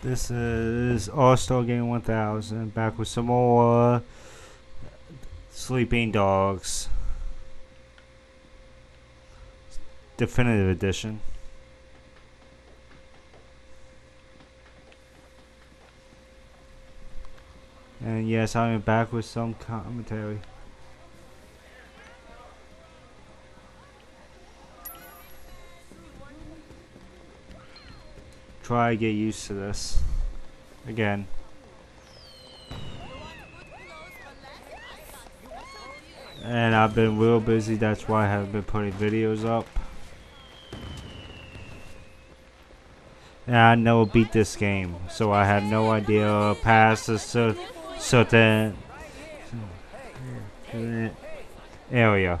This is All Star Game 1000. Back with some more Sleeping Dogs. Definitive Edition. And yes, I am back with some commentary. Try to get used to this. Again. And I've been real busy, that's why I haven't been putting videos up. And I never beat this game, so I had no idea past a certain area.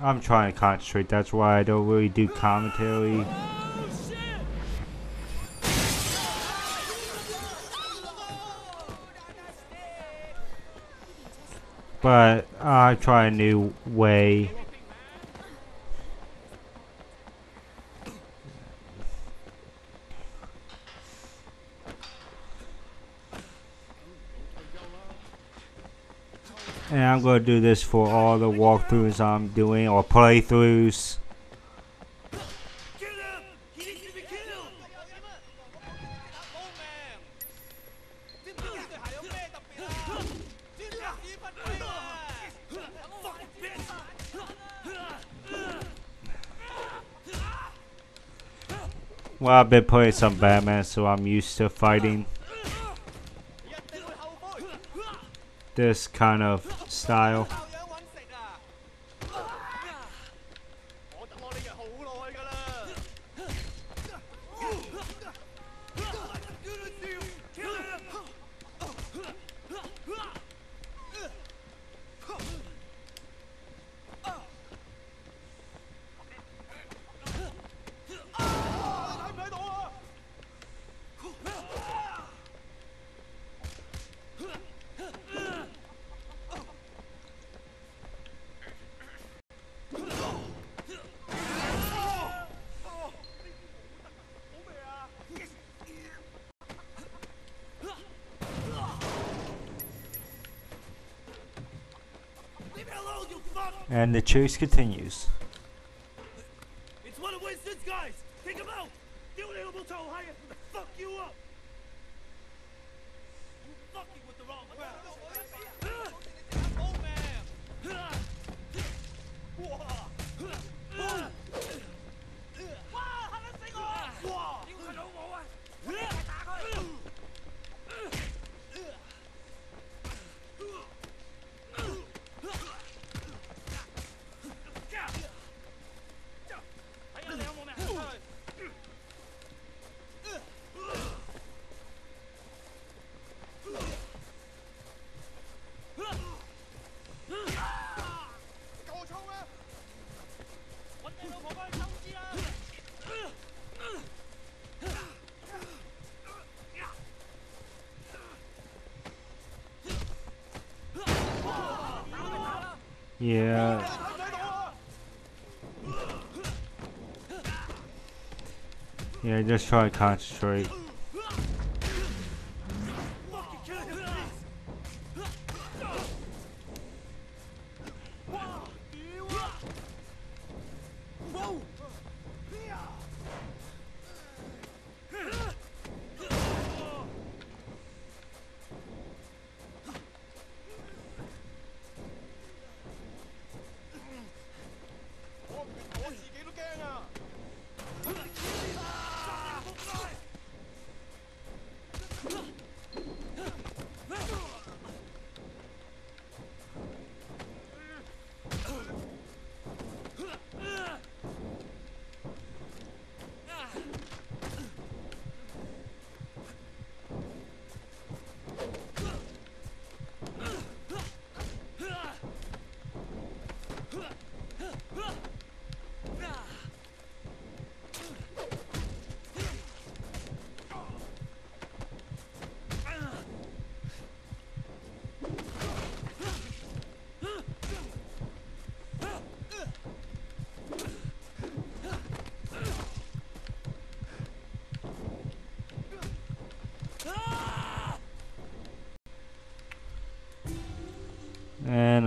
I'm trying to concentrate. That's why I don't really do commentary. But I try a new way. And I'm going to do this for all the walkthroughs I'm doing or playthroughs. Well, I've been playing some Batman, so I'm used to fighting. This kind of style. And the chase continues. Yeah. Yeah, just try to concentrate.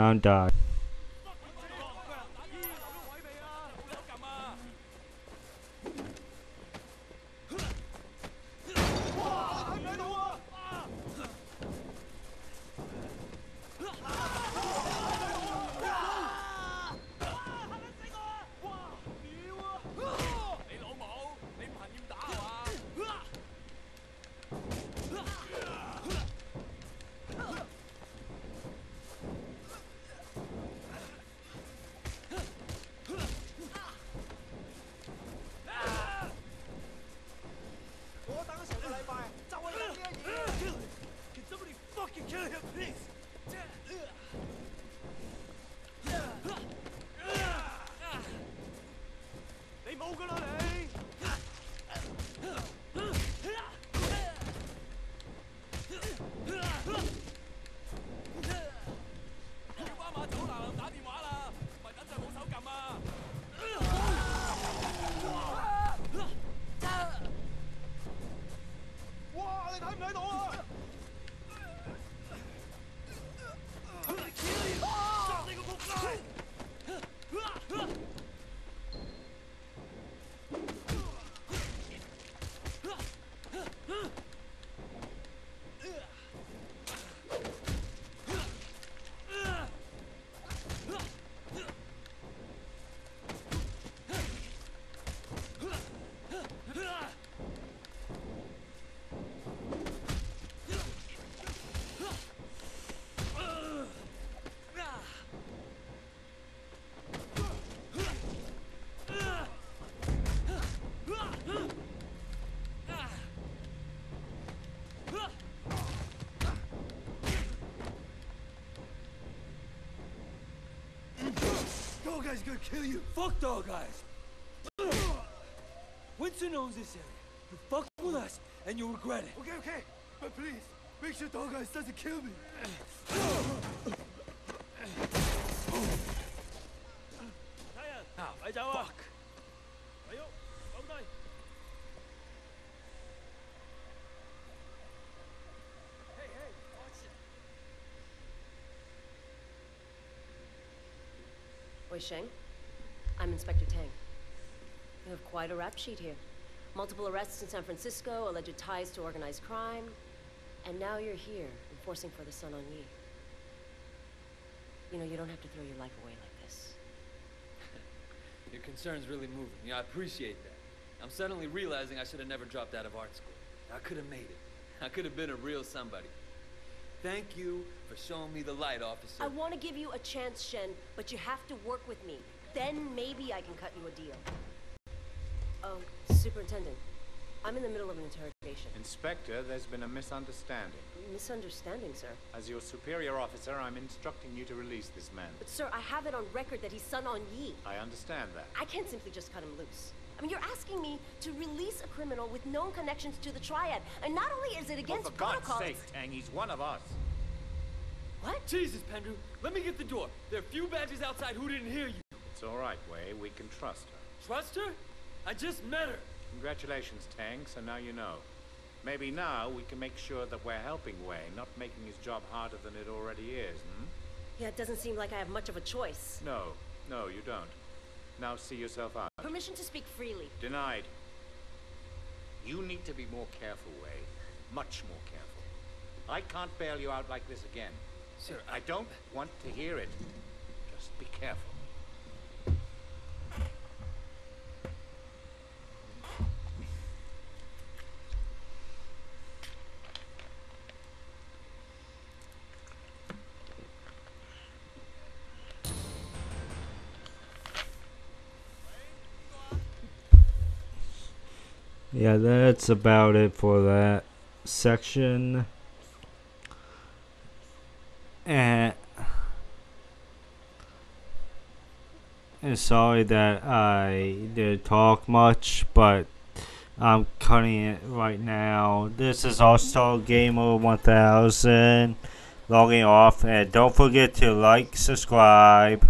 And I'm guy's gonna kill you. Fuck Dogeyes. Winston owns this area. You fuck with us, and you'll regret it. Okay, okay. But please, make sure Dogeyes doesn't kill me. 睇 Shen, I'm Inspector Tang. You have quite a rap sheet here. Multiple arrests in San Francisco, alleged ties to organized crime, and now you're here, enforcing for the Sun On Yee. You know, you don't have to throw your life away like this. Your concern's really moving. Yeah, I appreciate that. I'm suddenly realizing I should have never dropped out of art school. I could have made it. I could have been a real somebody. Thank you for showing me the light, officer. I want to give you a chance, Shen, but you have to work with me. Then maybe I can cut you a deal. Oh, Superintendent, I'm in the middle of an interrogation. Inspector, there's been a misunderstanding. Misunderstanding, sir. As your superior officer, I'm instructing you to release this man. But, sir, I have it on record that he's Sun On Yee. I understand that. I can't simply just cut him loose. I mean, you're asking me to release a criminal with known connections to the Triad, and not only is it But against for God's protocol, sake, Tang, he's one of us. what? Jesus, Pendrew, let me get the door. There are a few badges outside who didn't hear you. It's all right, Wei. We can trust her. Trust her? I just met her. Congratulations, Tang, so now you know. Maybe now we can make sure that we're helping Wei, not making his job harder than it already is, hmm? Yeah, it doesn't seem like I have much of a choice. No, no, you don't. Now see yourself out. Permission to speak freely. Denied. You need to be more careful, Wei. Much more careful. I can't bail you out like this again. Sir, I don't want to hear it. Just be careful. Yeah, that's about it for that section. And, and sorry that I didn't talk much, but I'm cutting it right now. This is Star Gamer 1000 logging off, and don't forget to like, subscribe.